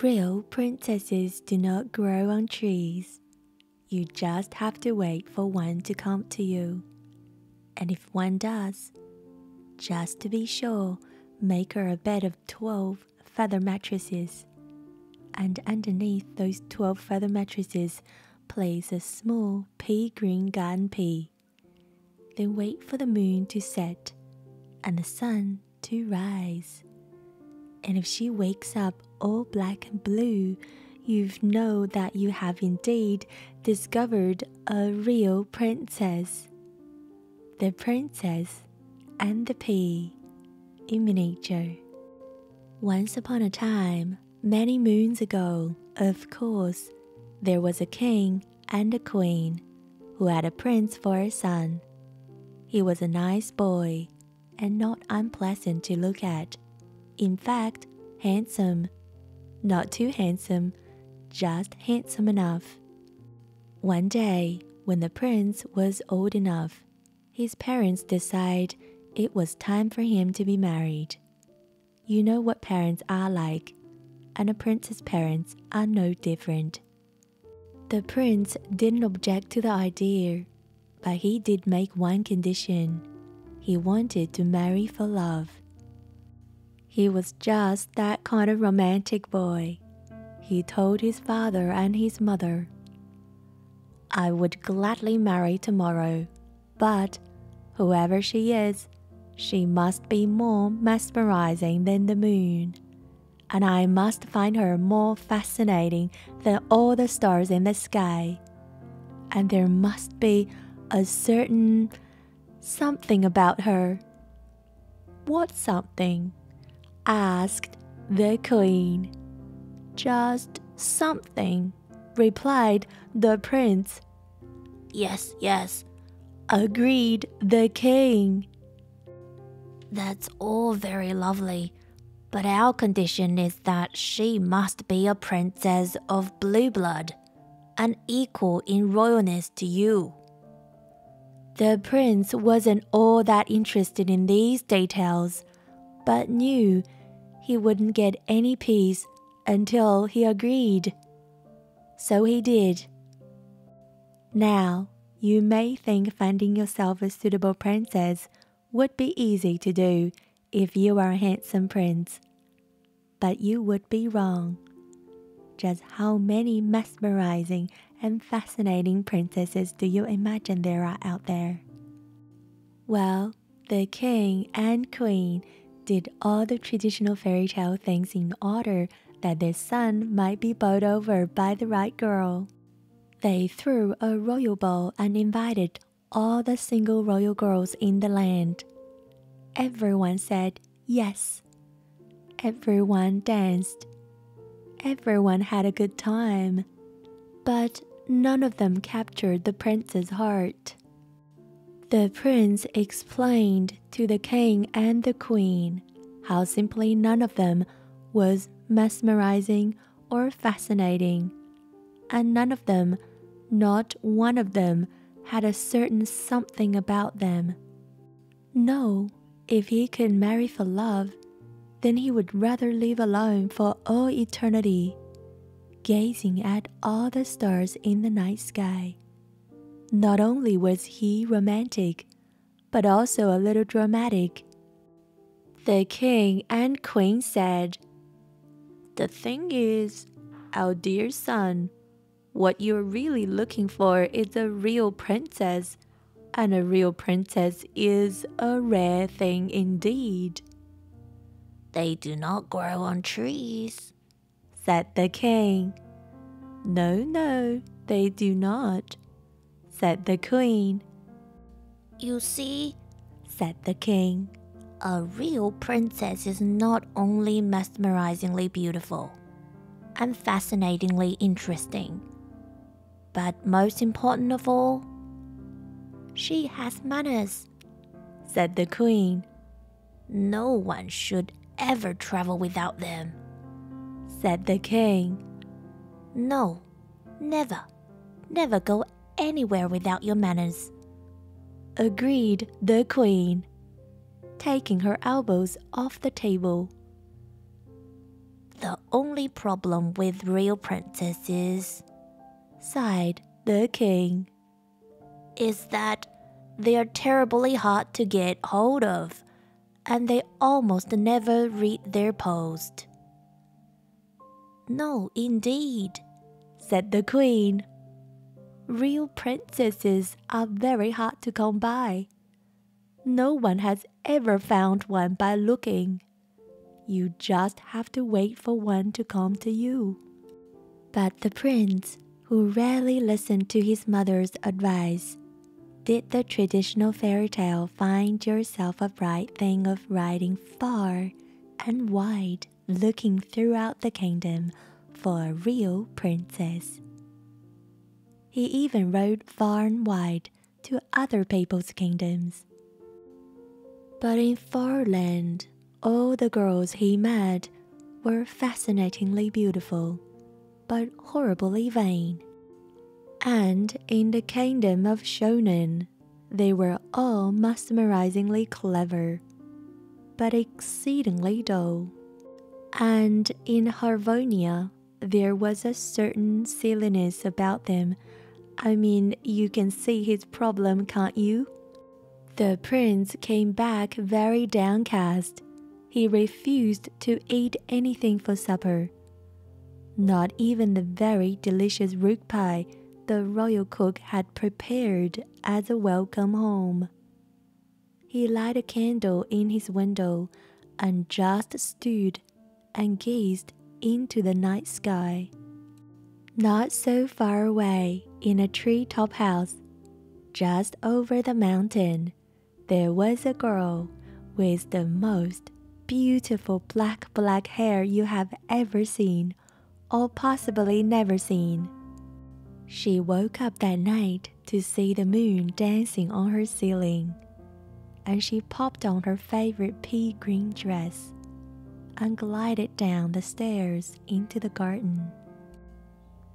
Real princesses do not grow on trees. You just have to wait for one to come to you. And if one does, just to be sure, make her a bed of 12 feather mattresses. And underneath those 12 feather mattresses, place a small pea green garden pea. Then wait for the moon to set and the sun to rise. And if she wakes up all black and blue, you know that you have indeed discovered a real princess. The princess and the pea in miniature. Once upon a time, many moons ago, of course, there was a king and a queen who had a prince for a son. He was a nice boy and not unpleasant to look at. In fact, handsome. Not too handsome, just handsome enough. One day, when the prince was old enough, his parents decided it was time for him to be married. You know what parents are like, and a prince's parents are no different. The prince didn't object to the idea, but he did make one condition. He wanted to marry for love. He was just that kind of romantic boy. He told his father and his mother, I would gladly marry tomorrow, but whoever she is, she must be more mesmerizing than the moon, and I must find her more fascinating than all the stars in the sky. And there must be a certain something about her. What something? Asked the queen. Just something, replied the prince. Yes, yes, agreed the king. That's all very lovely, but our condition is that she must be a princess of blue blood, an equal in royalness to you. The prince wasn't all that interested in these details, but knew he wouldn't get any peace until he agreed. So he did. Now, you may think finding yourself a suitable princess would be easy to do if you are a handsome prince. But you would be wrong. Just how many mesmerizing and fascinating princesses do you imagine there are out there? Well, the king and queen did all the traditional fairy tale things in order that their son might be bowled over by the right girl. They threw a royal ball and invited all the single royal girls in the land. Everyone said yes. Everyone danced. Everyone had a good time. But none of them captured the prince's heart. The prince explained to the king and the queen how simply none of them was mesmerizing or fascinating, and none of them, not one of them, had a certain something about them. No, if he could marry for love, then he would rather live alone for all eternity, gazing at all the stars in the night sky. Not only was he romantic, but also a little dramatic. The king and queen said, The thing is, our dear son, what you're really looking for is a real princess, and a real princess is a rare thing indeed. They do not grow on trees, said the king. No, no, they do not, said the queen. You see, said the king, a real princess is not only mesmerizingly beautiful and fascinatingly interesting but most important of all, she has manners, said the queen. No one should ever travel without them, said the king. No, never, never go anywhere without your manners, agreed the queen, taking her elbows off the table. The only problem with real princesses, sighed the king, is that they are terribly hard to get hold of, and they almost never read their post. No, indeed, said the queen. Real princesses are very hard to come by. No one has ever found one by looking. You just have to wait for one to come to you. But the prince, who rarely listened to his mother's advice, did the traditional fairy tale find yourself a bright thing of riding far and wide, looking throughout the kingdom for a real princess. He even rode far and wide to other people's kingdoms. But in Fairyland, all the girls he met were fascinatingly beautiful, but horribly vain. And in the kingdom of Shonen, they were all mesmerizingly clever, but exceedingly dull. And in Harvonia, there was a certain silliness about them. I mean, you can see his problem, can't you? The prince came back very downcast. He refused to eat anything for supper. Not even the very delicious rook pie the royal cook had prepared as a welcome home. He lighted a candle in his window and just stood and gazed into the night sky. Not so far away, in a tree top house, just over the mountain, there was a girl with the most beautiful black black hair you have ever seen, or possibly never seen. She woke up that night to see the moon dancing on her ceiling, and she popped on her favorite pea green dress and glided down the stairs into the garden.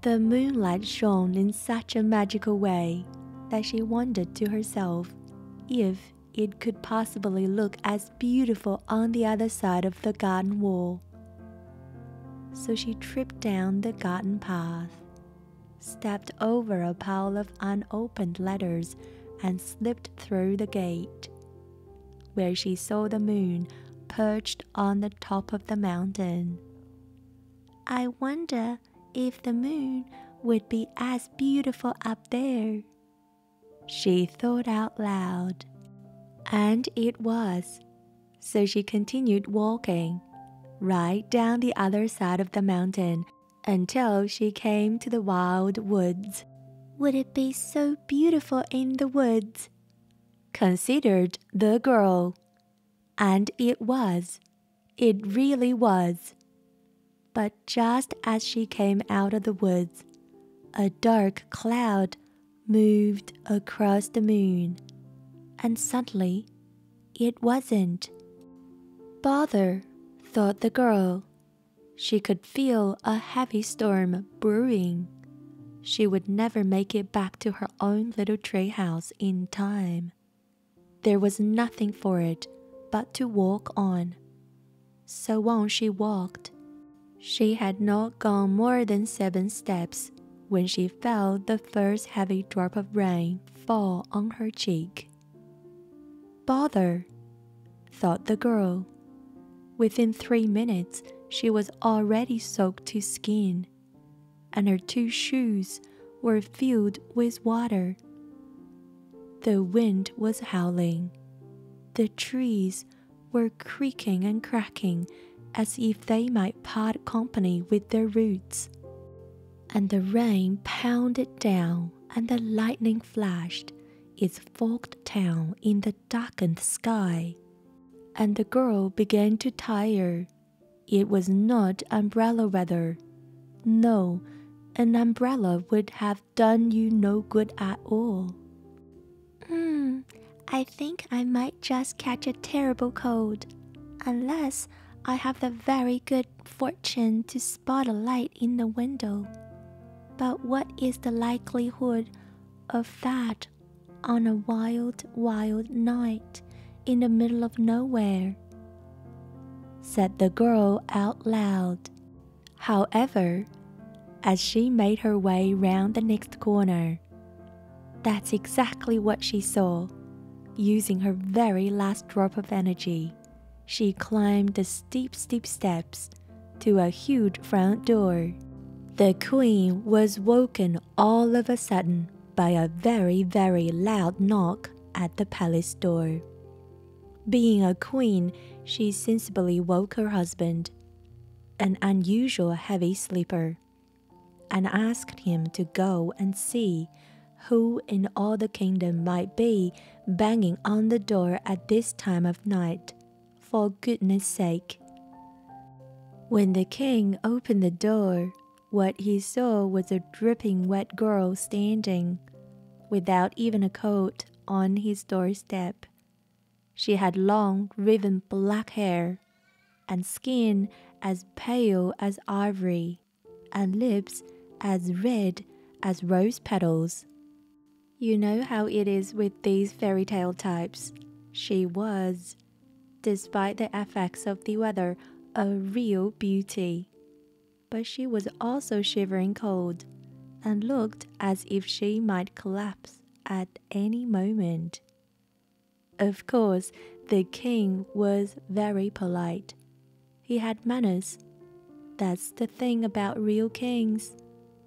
The moonlight shone in such a magical way that she wondered to herself if it could possibly look as beautiful on the other side of the garden wall. So she tripped down the garden path, stepped over a pile of unopened letters, and slipped through the gate, where she saw the moon perched on the top of the mountain. I wonder if the moon would be as beautiful up there. She thought out loud. And it was. So she continued walking right down the other side of the mountain until she came to the wild woods. Would it be so beautiful in the woods? Considered the girl. And it was. It really was. But just as she came out of the woods, a dark cloud moved across the moon, and suddenly it wasn't. Bother, thought the girl. She could feel a heavy storm brewing. She would never make it back to her own little tree house in time. There was nothing for it but to walk on. So on she walked. She had not gone more than seven steps when she felt the first heavy drop of rain fall on her cheek. Bother, thought the girl. Within three minutes, she was already soaked to skin, and her two shoes were filled with water. The wind was howling the trees were creaking and cracking as if they might part company with their roots. And the rain pounded down, and the lightning flashed its forked tail in the darkened sky. And the girl began to tire. It was not umbrella weather. No, an umbrella would have done you no good at all. Hmm, I think I might just catch a terrible cold, unless I have the very good fortune to spot a light in the window. But what is the likelihood of that on a wild, wild night in the middle of nowhere? said the girl out loud. However, as she made her way round the next corner, that's exactly what she saw. Using her very last drop of energy, she climbed the steep, steep steps to a huge front door. The queen was woken all of a sudden by a very, very loud knock at the palace door. Being a queen, she sensibly woke her husband, an unusual heavy sleeper, and asked him to go and see who in all the kingdom might be banging on the door at this time of night, for goodness sake. When the king opened the door, what he saw was a dripping wet girl standing, without even a coat, on his doorstep. She had long, riven black hair, and skin as pale as ivory, and lips as red as rose petals. You know how it is with these fairy tale types. She was, despite the effects of the weather, a real beauty. But she was also shivering cold and looked as if she might collapse at any moment. Of course, the king was very polite. He had manners. That's the thing about real kings.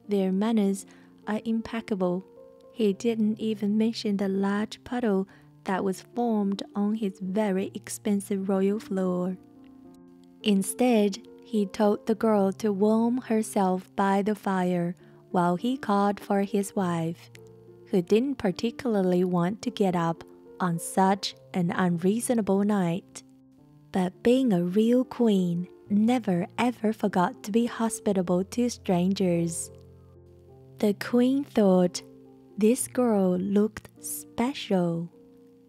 Their manners are impeccable. He didn't even mention the large puddle that was formed on his very expensive royal floor. Instead, he told the girl to warm herself by the fire while he called for his wife, who didn't particularly want to get up on such an unreasonable night. But being a real queen never ever forgot to be hospitable to strangers. The queen thought this girl looked special.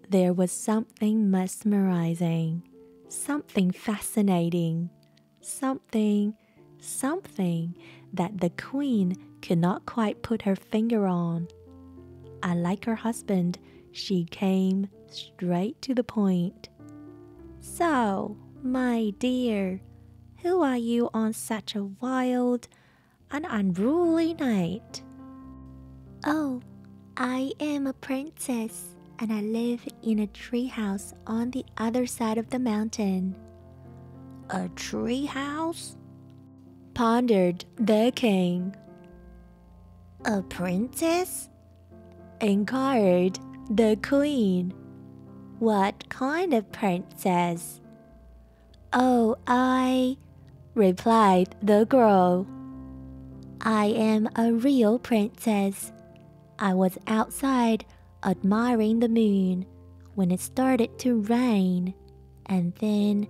There was something mesmerizing, something fascinating, something, something that the queen could not quite put her finger on. Unlike her husband, she came straight to the point. So, my dear, who are you on such a wild and unruly night? Oh, I am a princess and I live in a tree house on the other side of the mountain. A tree house? pondered the king. A princess? inquired the queen. What kind of princess? Oh, I, replied the girl. I am a real princess. I was outside admiring the moon when it started to rain. And then,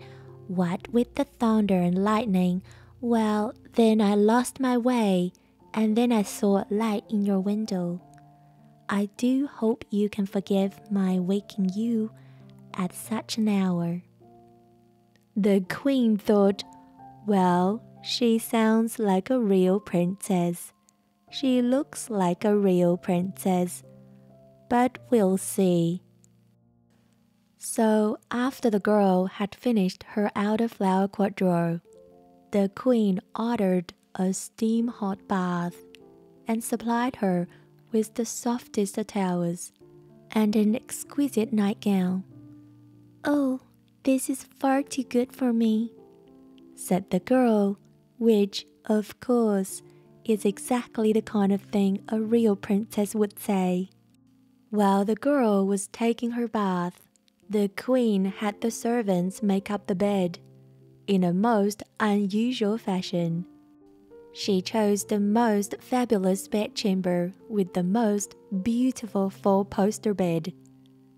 what with the thunder and lightning, well, then I lost my way, and then I saw a light in your window. I do hope you can forgive my waking you at such an hour. The queen thought, well, she sounds like a real princess. She looks like a real princess. But we'll see. So, after the girl had finished her outer flower quadrille, the queen ordered a steam hot bath and supplied her with the softest towels and an exquisite nightgown. Oh, this is far too good for me, said the girl, which, of course, is exactly the kind of thing a real princess would say. While the girl was taking her bath, the queen had the servants make up the bed in a most unusual fashion. She chose the most fabulous bedchamber with the most beautiful four poster bed.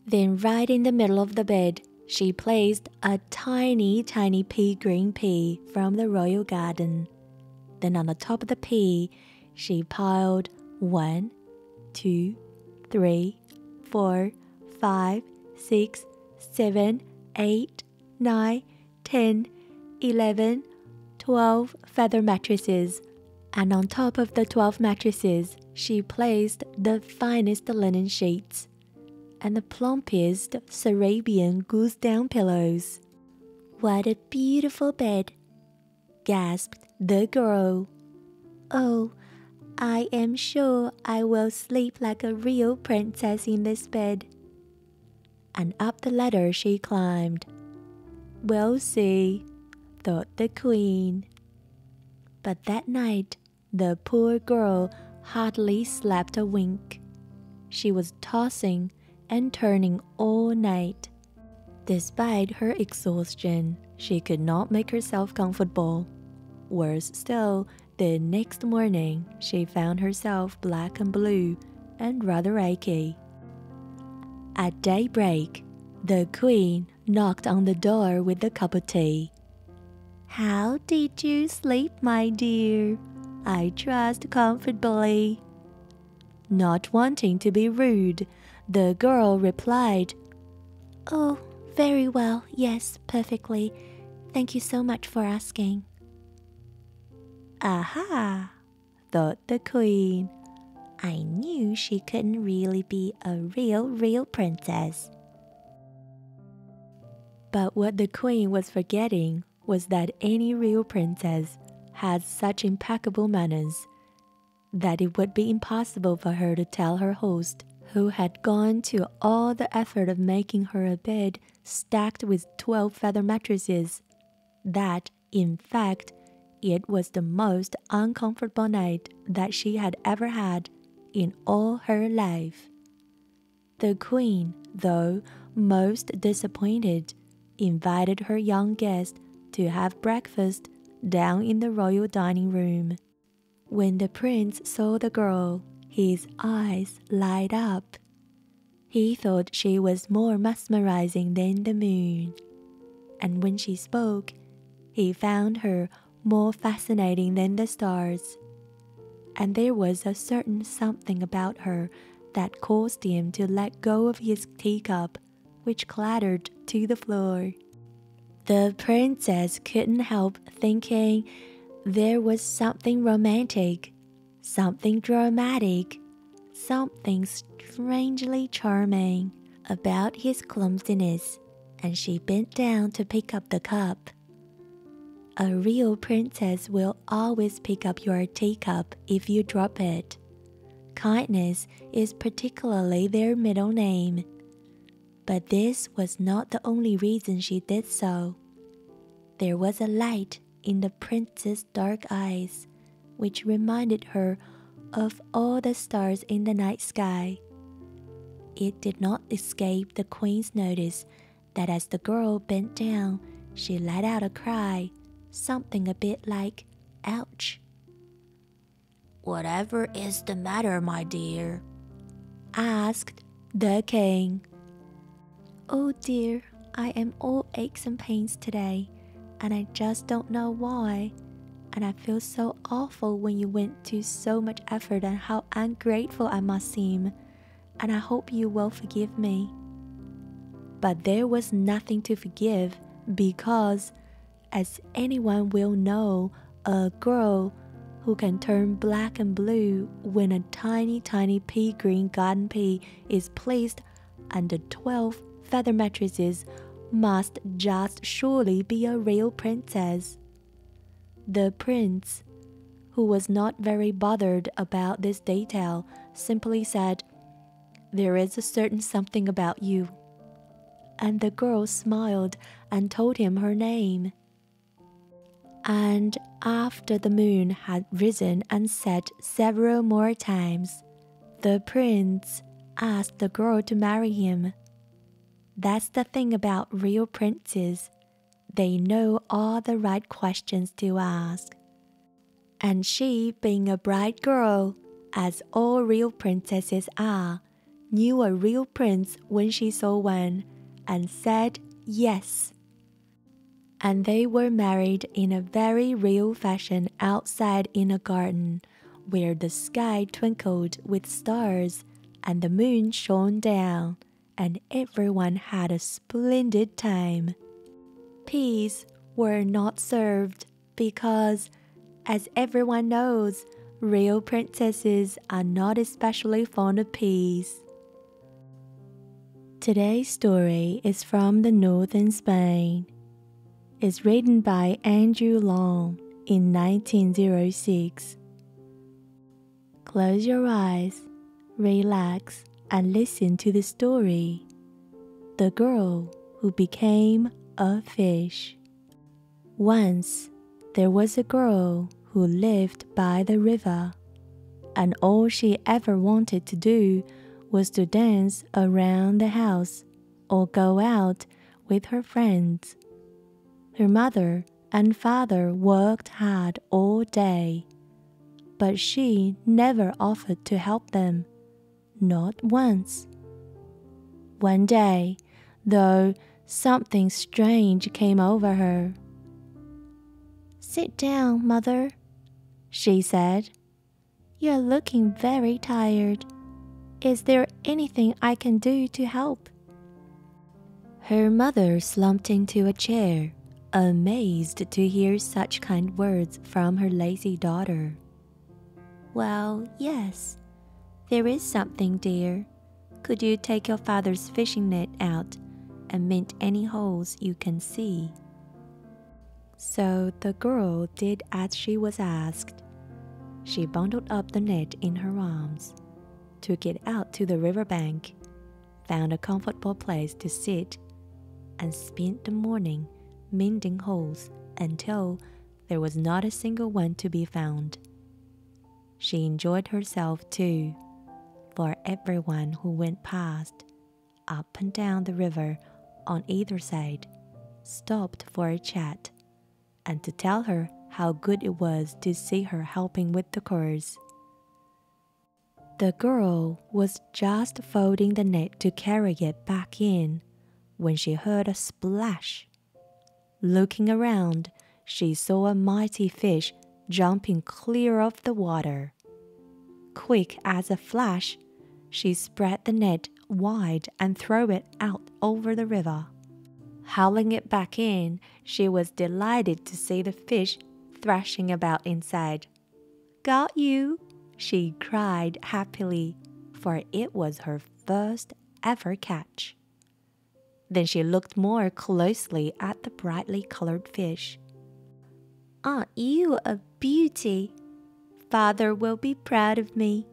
Then, right in the middle of the bed, she placed a tiny, tiny pea green pea from the royal garden. Then, on the top of the pea, she piled one, two, three, four, five, six, seven, eight, nine, ten, eleven, twelve feather mattresses and on top of the 12 mattresses, she placed the finest linen sheets and the plumpest Sarabian goose down pillows. What a beautiful bed, gasped the girl. Oh, I am sure I will sleep like a real princess in this bed. And up the ladder she climbed. We'll see, thought the queen. But that night, the poor girl hardly slept a wink. She was tossing and turning all night. Despite her exhaustion, she could not make herself comfortable. Worse still, the next morning she found herself black and blue and rather achy. At daybreak, the queen knocked on the door with a cup of tea. How did you sleep, my dear? I trust comfortably. Not wanting to be rude, the girl replied, Oh, very well, yes, perfectly. Thank you so much for asking. Aha, thought the queen. I knew she couldn't really be a real, real princess. But what the queen was forgetting was that any real princess has such impeccable manners that it would be impossible for her to tell her host, who had gone to all the effort of making her a bed stacked with 12 feather mattresses, that, in fact, it was the most uncomfortable night that she had ever had in all her life. The queen, though most disappointed, invited her young guest to have breakfast down in the royal dining room. When the prince saw the girl, his eyes light up. He thought she was more mesmerizing than the moon. And when she spoke, he found her more fascinating than the stars. And there was a certain something about her that caused him to let go of his teacup, which clattered to the floor. The princess couldn't help thinking there was something romantic, something dramatic, something strangely charming about his clumsiness, and she bent down to pick up the cup. A real princess will always pick up your teacup if you drop it. Kindness is particularly their middle name. But this was not the only reason she did so. There was a light in the prince's dark eyes, which reminded her of all the stars in the night sky. It did not escape the queen's notice that as the girl bent down, she let out a cry, something a bit like, ouch. Whatever is the matter, my dear? asked the king. Oh dear, I am all aches and pains today, and I just don't know why. And I feel so awful when you went to so much effort and how ungrateful I must seem. And I hope you will forgive me. But there was nothing to forgive because, as anyone will know, a girl who can turn black and blue when a tiny, tiny pea green garden pea is placed under 12 feather mattresses must just surely be a real princess. The prince, who was not very bothered about this detail, simply said, There is a certain something about you. And the girl smiled and told him her name. And after the moon had risen and set several more times, the prince asked the girl to marry him. That's the thing about real princes. They know all the right questions to ask. And she, being a bright girl, as all real princesses are, knew a real prince when she saw one and said yes. And they were married in a very real fashion outside in a garden where the sky twinkled with stars and the moon shone down and everyone had a splendid time. Peas were not served because, as everyone knows, real princesses are not especially fond of peas. Today's story is from the northern Spain. It's written by Andrew Lang, in 1906. Close your eyes, relax, and listen to the story The Girl Who Became a Fish. Once there was a girl who lived by the river, and all she ever wanted to do was to dance around the house or go out with her friends. Her mother and father worked hard all day, but she never offered to help them, not once. One day, though, something strange came over her. Sit down, mother, she said. You're looking very tired. Is there anything I can do to help? Her mother slumped into a chair, amazed to hear such kind words from her lazy daughter. Well, yes, there is something, dear. Could you take your father's fishing net out and mend any holes you can see? So the girl did as she was asked. She bundled up the net in her arms, took it out to the river bank, found a comfortable place to sit and spent the morning mending holes until there was not a single one to be found. She enjoyed herself too, for everyone who went past, up and down the river on either side, stopped for a chat and to tell her how good it was to see her helping with the chores. The girl was just folding the net to carry it back in when she heard a splash. Looking around, she saw a mighty fish jumping clear of the water. Quick as a flash, she spread the net wide and threw it out over the river. Hauling it back in, she was delighted to see the fish thrashing about inside. Got you! she cried happily, for it was her first ever catch. Then she looked more closely at the brightly colored fish. Aren't you a beauty? Father will be proud of me.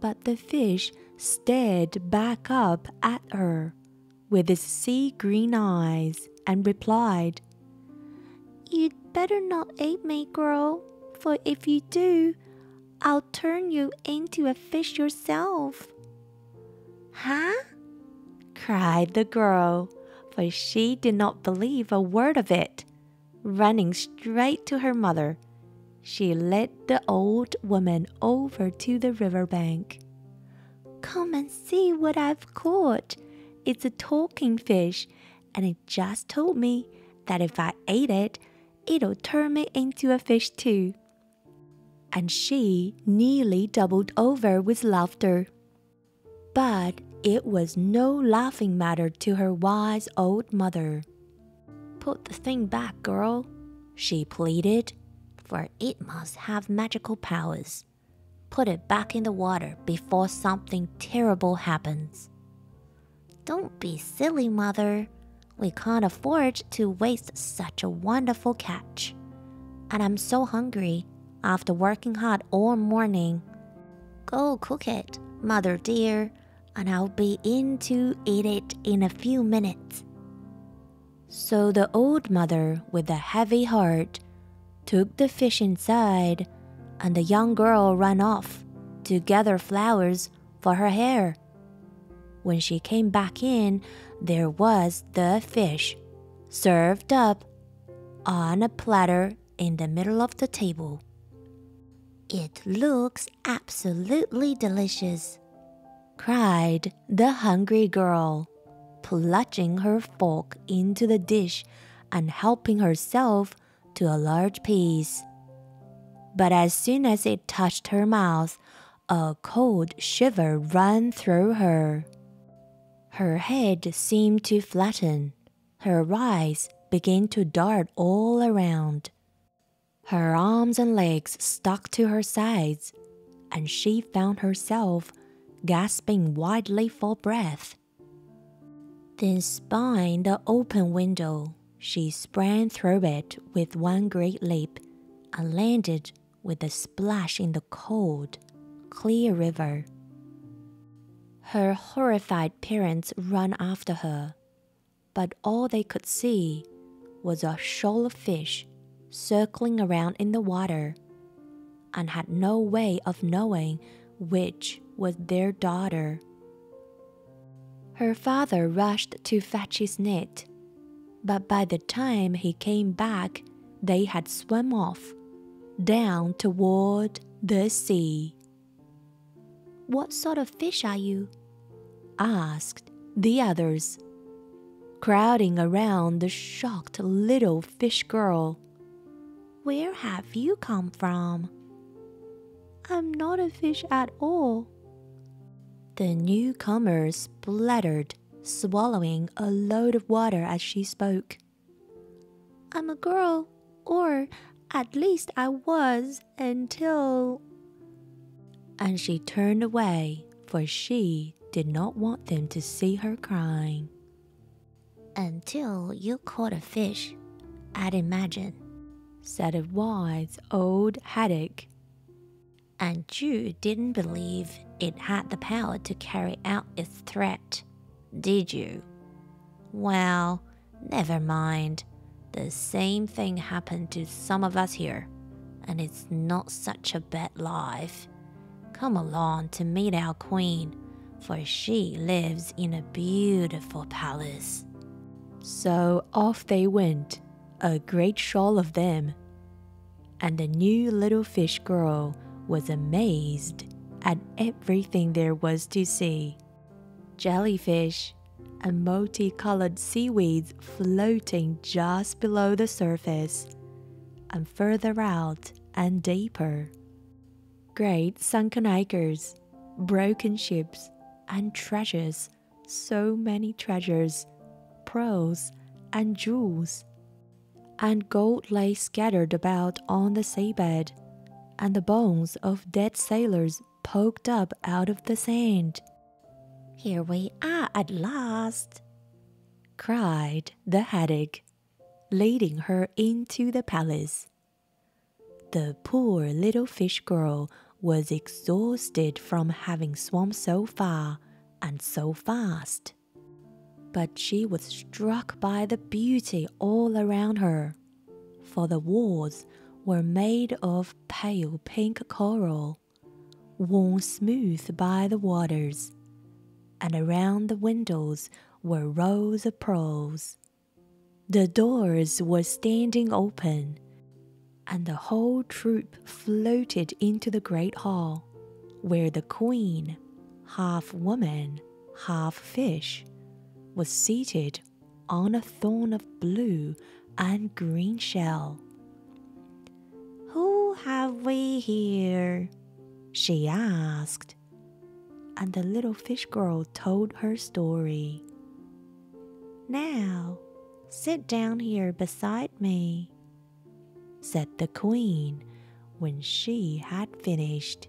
But the fish stared back up at her with his sea green eyes and replied, You'd better not eat me, girl, for if you do, I'll turn you into a fish yourself. Huh? Cried the girl, for she did not believe a word of it. Running straight to her mother, she led the old woman over to the river bank. Come and see what I've caught. It's a talking fish, and it just told me that if I ate it, it'll turn me into a fish too. And she nearly doubled over with laughter. But it was no laughing matter to her wise old mother. Put the thing back, girl, she pleaded, for it must have magical powers. Put it back in the water before something terrible happens. Don't be silly, mother. We can't afford to waste such a wonderful catch. And I'm so hungry after working hard all morning. Go cook it, mother dear and I'll be in to eat it in a few minutes. So the old mother, with a heavy heart, took the fish inside, and the young girl ran off to gather flowers for her hair. When she came back in, there was the fish, served up on a platter in the middle of the table. It looks absolutely delicious, cried the hungry girl, plunging her fork into the dish and helping herself to a large piece. But as soon as it touched her mouth, a cold shiver ran through her. Her head seemed to flatten, her eyes began to dart all around. Her arms and legs stuck to her sides, and she found herself gasping widely for breath. Then, spying the open window, she sprang through it with one great leap and landed with a splash in the cold, clear river. Her horrified parents ran after her, but all they could see was a shoal of fish circling around in the water and had no way of knowing which was their daughter. Her father rushed to fetch his net, but by the time he came back, they had swum off down toward the sea. What sort of fish are you? asked the others, crowding around the shocked little fish girl. Where have you come from? I'm not a fish at all. The newcomer spluttered, swallowing a load of water as she spoke. I'm a girl, or at least I was until. And she turned away, for she did not want them to see her crying. Until you caught a fish, I'd imagine, said a wise old haddock. And you didn't believe it had the power to carry out its threat, did you? Well, never mind. The same thing happened to some of us here, and it's not such a bad life. Come along to meet our queen, for she lives in a beautiful palace. So off they went, a great shoal of them. And the new little fish girl was amazed at everything there was to see jellyfish and multicolored seaweeds floating just below the surface and further out and deeper. Great sunken acres, broken ships, and treasures, so many treasures, pearls and jewels. And gold lay scattered about on the seabed, and the bones of dead sailors poked up out of the sand. Here we are at last, cried the haddock, leading her into the palace. The poor little fish girl was exhausted from having swum so far and so fast. But she was struck by the beauty all around her, for the walls were made of pale pink coral, worn smooth by the waters and around the windows were rows of pearls. The doors were standing open, and the whole troop floated into the great hall, where the queen, half woman, half fish, was seated on a throne of blue and green shell. Who have we here? she asked and the little fish girl told her story. Now, sit down here beside me, said the queen when she had finished.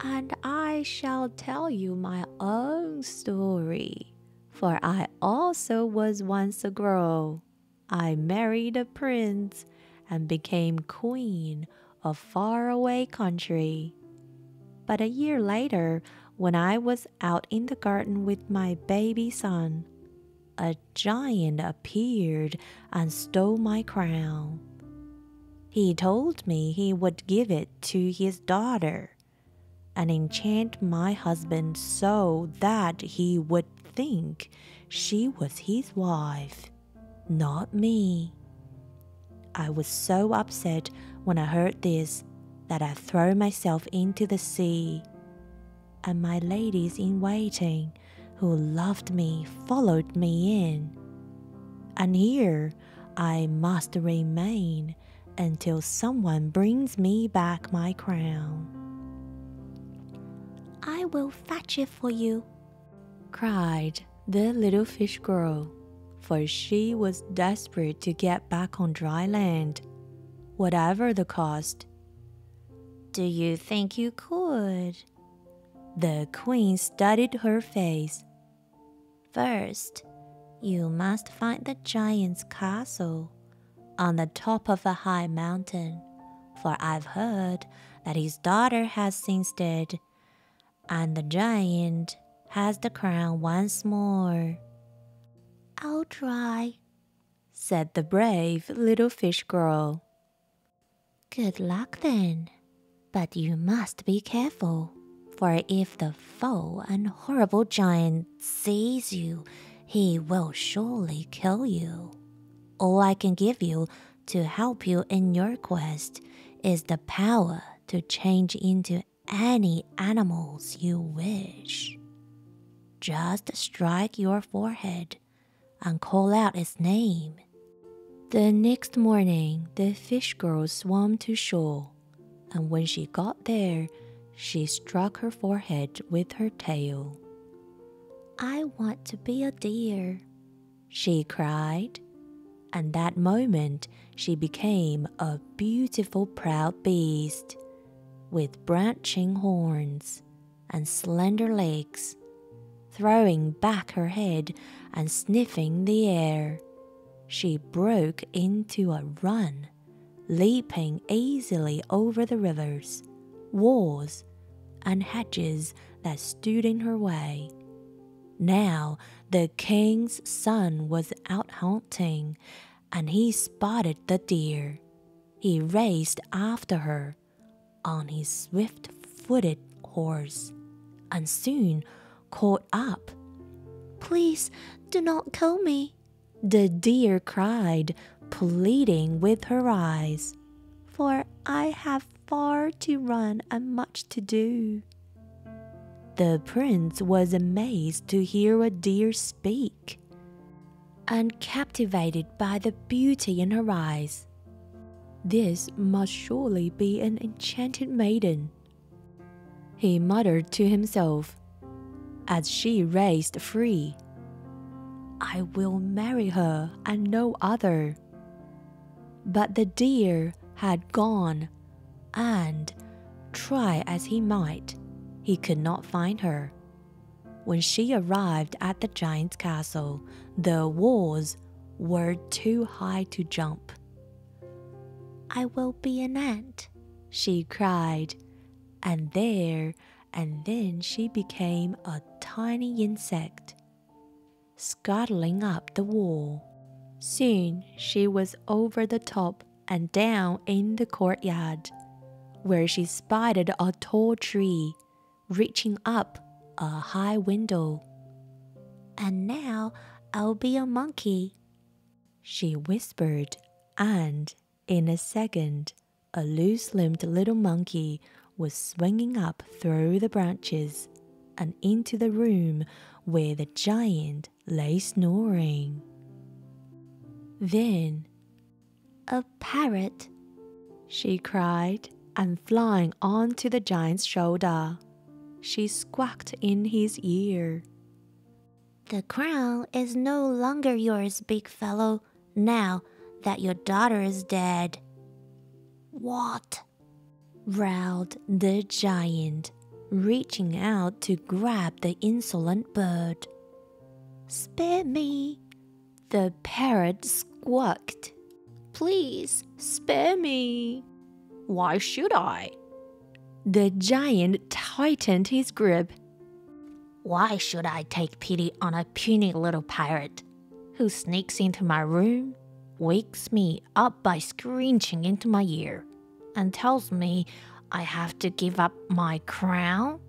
And I shall tell you my own story, for I also was once a girl. I married a prince and became queen of faraway country. But a year later, when I was out in the garden with my baby son, a giant appeared and stole my crown. He told me he would give it to his daughter and enchant my husband so that he would think she was his wife, not me. I was so upset when I heard this that I threw myself into the sea and my ladies in waiting who loved me followed me in. And here I must remain until someone brings me back my crown. I will fetch it for you, cried the little fish girl, for she was desperate to get back on dry land, whatever the cost. Do you think you could? The queen studied her face. First, you must find the giant's castle on the top of a high mountain for I've heard that his daughter has since dead, and the giant has the crown once more. I'll try, said the brave little fish girl. Good luck then, but you must be careful, for if the foul and horrible giant sees you, he will surely kill you. All I can give you to help you in your quest is the power to change into any animals you wish. Just strike your forehead and call out its name. The next morning, the fish girl swam to shore, and when she got there, she struck her forehead with her tail. I want to be a deer, she cried, and that moment she became a beautiful, proud beast with branching horns and slender legs, throwing back her head and sniffing the air. She broke into a run, leaping easily over the rivers, walls, and hedges that stood in her way. Now the king's son was out hunting, and he spotted the deer. He raced after her on his swift footed horse, and soon caught up. Please do not kill me, the deer cried, pleading with her eyes, for I have far to run and much to do. The prince was amazed to hear a deer speak, and captivated by the beauty in her eyes. This must surely be an enchanted maiden. He muttered to himself as she raced free. I will marry her and no other. But the deer had gone, and, try as he might, he could not find her. When she arrived at the giant's castle, the walls were too high to jump. I will be an ant, she cried, and there and then she became a tiny insect, scuttling up the wall. Soon she was over the top and down in the courtyard, where she spied a tall tree reaching up a high window. And now I'll be a monkey, she whispered, and in a second, a loose limbed little monkey was swinging up through the branches and into the room where the giant lay snoring. Then, a parrot, she cried, and flying onto the giant's shoulder, she squawked in his ear. The crown is no longer yours, big fellow, now that your daughter is dead. What? growled the giant, reaching out to grab the insolent bird. Spare me, the parrot squawked. Please, spare me. Why should I? The giant tightened his grip. Why should I take pity on a puny little pirate who sneaks into my room, wakes me up by screeching into my ear, and tells me I have to give up my crown?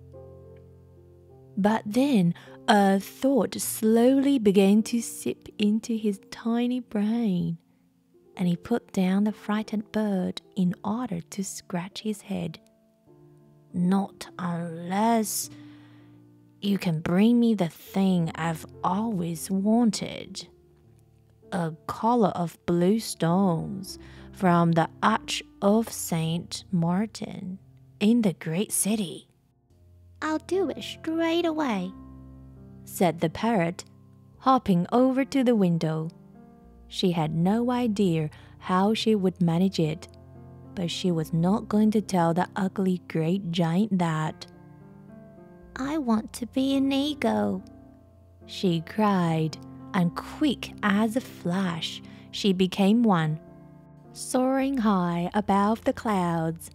But then a thought slowly began to seep into his tiny brain, and he put down the frightened bird in order to scratch his head. Not unless you can bring me the thing I've always wanted a collar of blue stones from the Arch of St. Martin in the great city. I'll do it straight away, said the parrot, hopping over to the window. She had no idea how she would manage it, but she was not going to tell the ugly great giant that. I want to be an eagle, she cried, and quick as a flash, she became one soaring high above the clouds.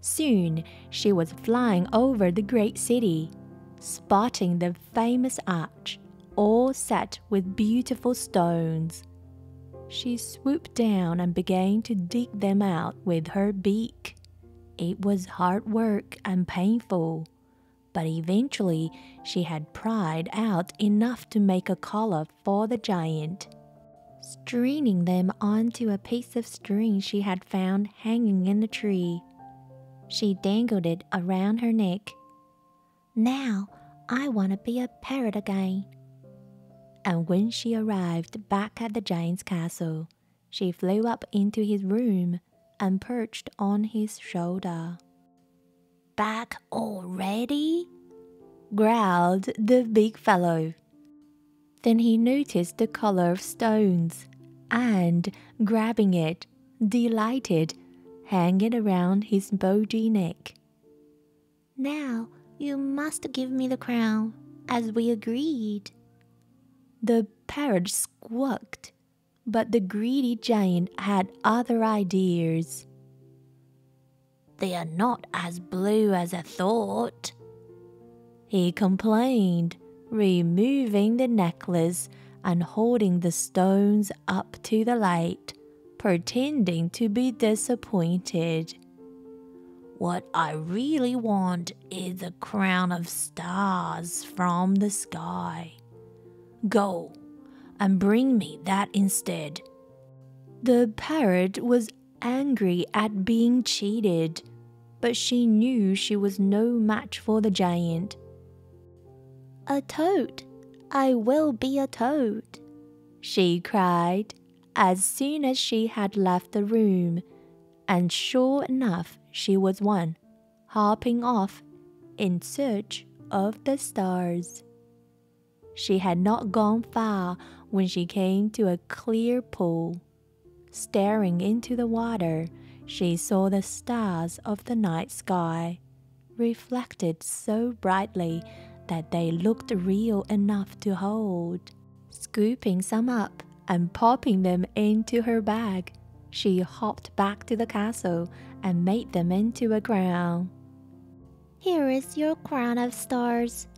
Soon she was flying over the great city, spotting the famous arch, all set with beautiful stones. She swooped down and began to dig them out with her beak. It was hard work and painful, but eventually she had pried out enough to make a collar for the giant. Stringing them onto a piece of string she had found hanging in the tree, she dangled it around her neck. Now I want to be a parrot again. And when she arrived back at the giant's castle, she flew up into his room and perched on his shoulder. Back already? growled the big fellow. Then he noticed the collar of stones and, grabbing it, delighted, hang it around his bulgy neck. Now you must give me the crown, as we agreed. The parrot squawked, but the greedy giant had other ideas. They are not as blue as I thought, he complained, removing the necklace and holding the stones up to the light pretending to be disappointed. What I really want is a crown of stars from the sky. Go and bring me that instead. The parrot was angry at being cheated, but she knew she was no match for the giant. A toad! I will be a toad! she cried as soon as she had left the room, and sure enough, she was one, hopping off in search of the stars. She had not gone far when she came to a clear pool. Staring into the water, she saw the stars of the night sky, reflected so brightly that they looked real enough to hold. Scooping some up, and popping them into her bag, she hopped back to the castle and made them into a crown. Here is your crown of stars,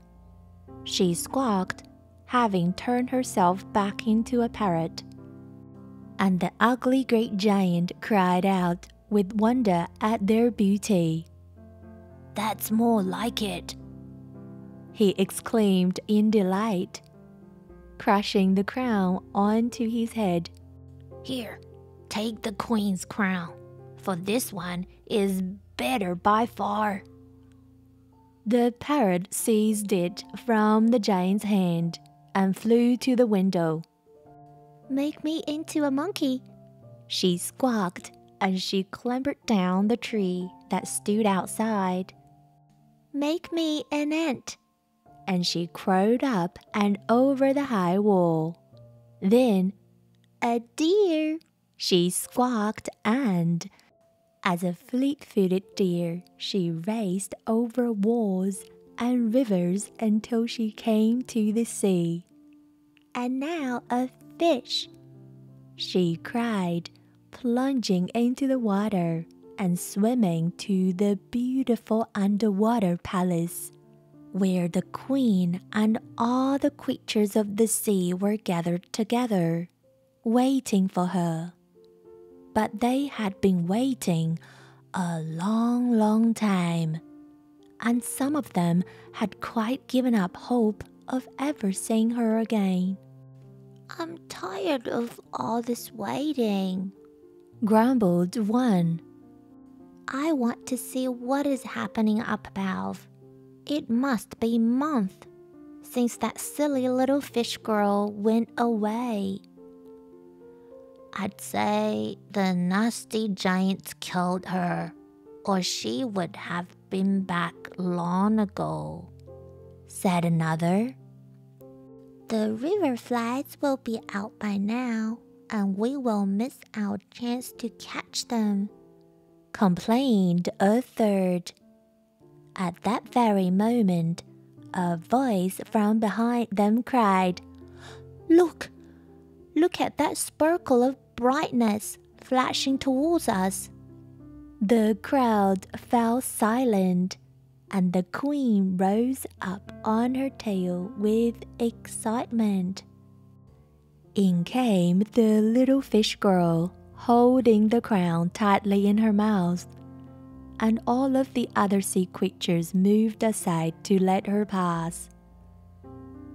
she squawked, having turned herself back into a parrot. And the ugly great giant cried out with wonder at their beauty. That's more like it, he exclaimed in delight crushing the crown onto his head. Here, take the queen's crown, for this one is better by far. The parrot seized it from the giant's hand and flew to the window. Make me into a monkey, she squawked as she clambered down the tree that stood outside. Make me an ant, and she crowed up and over the high wall. Then, a deer, she squawked, and, as a fleet footed deer, she raced over walls and rivers until she came to the sea. And now a fish, she cried, plunging into the water and swimming to the beautiful underwater palace where the queen and all the creatures of the sea were gathered together, waiting for her. But they had been waiting a long, long time, and some of them had quite given up hope of ever seeing her again. I'm tired of all this waiting, grumbled one. I want to see what is happening up above. It must be month since that silly little fish girl went away. I'd say the nasty giants killed her, or she would have been back long ago, said another. The river flies will be out by now, and we will miss our chance to catch them, complained a third. At that very moment, a voice from behind them cried, Look! Look at that sparkle of brightness flashing towards us. The crowd fell silent, and the queen rose up on her tail with excitement. In came the little fish girl, holding the crown tightly in her mouth, and all of the other sea creatures moved aside to let her pass.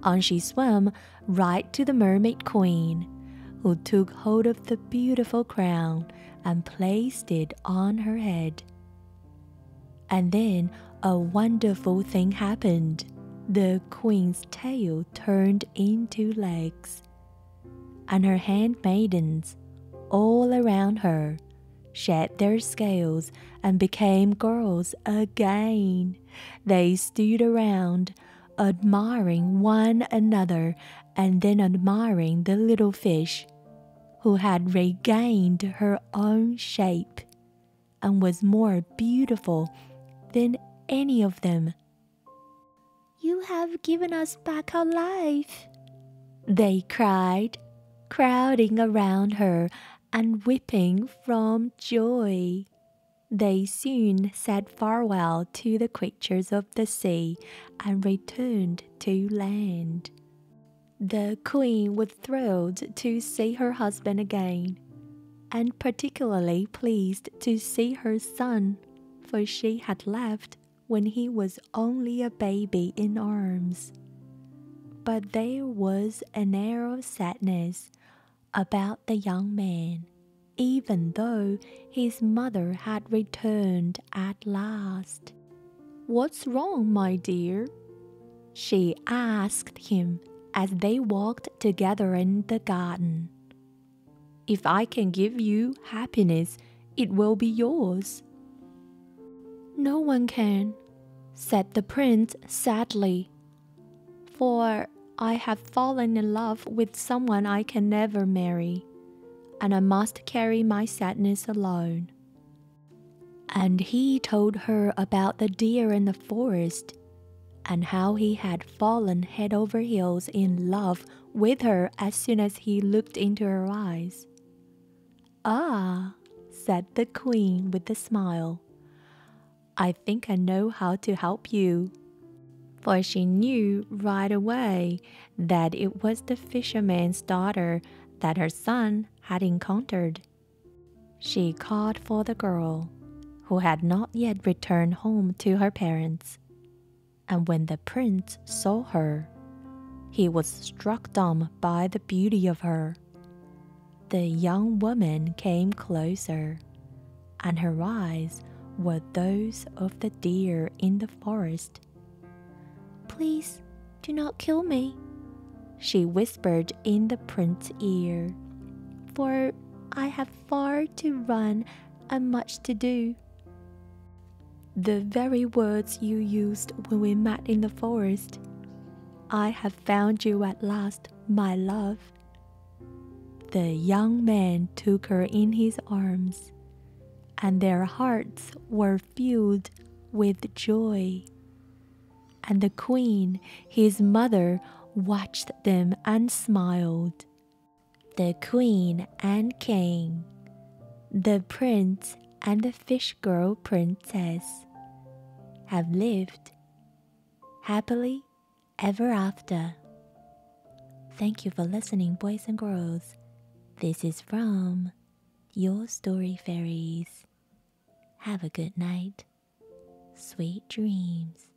On she swam right to the mermaid queen, who took hold of the beautiful crown and placed it on her head. And then a wonderful thing happened. The queen's tail turned into legs, and her handmaidens, all around her, shed their scales and became girls again. They stood around, admiring one another and then admiring the little fish, who had regained her own shape and was more beautiful than any of them. You have given us back our life, they cried, crowding around her and weeping from joy. They soon said farewell to the creatures of the sea and returned to land. The queen was thrilled to see her husband again, and particularly pleased to see her son, for she had left when he was only a baby in arms. But there was an air of sadness about the young man even though his mother had returned at last. What's wrong, my dear? She asked him as they walked together in the garden. If I can give you happiness, it will be yours. No one can, said the prince sadly, for I have fallen in love with someone I can never marry and I must carry my sadness alone. And he told her about the deer in the forest and how he had fallen head over heels in love with her as soon as he looked into her eyes. Ah, said the queen with a smile, I think I know how to help you. For she knew right away that it was the fisherman's daughter that her son had encountered. She called for the girl, who had not yet returned home to her parents. And when the prince saw her, he was struck dumb by the beauty of her. The young woman came closer, and her eyes were those of the deer in the forest. Please do not kill me, she whispered in the prince's ear, for I have far to run and much to do. The very words you used when we met in the forest. I have found you at last, my love. The young man took her in his arms, and their hearts were filled with joy. And the queen, his mother, watched them and smiled. The queen and king, the prince and the fish girl princess have lived happily ever after. Thank you for listening, boys and girls. This is from Your Story Fairies. Have a good night. Sweet dreams.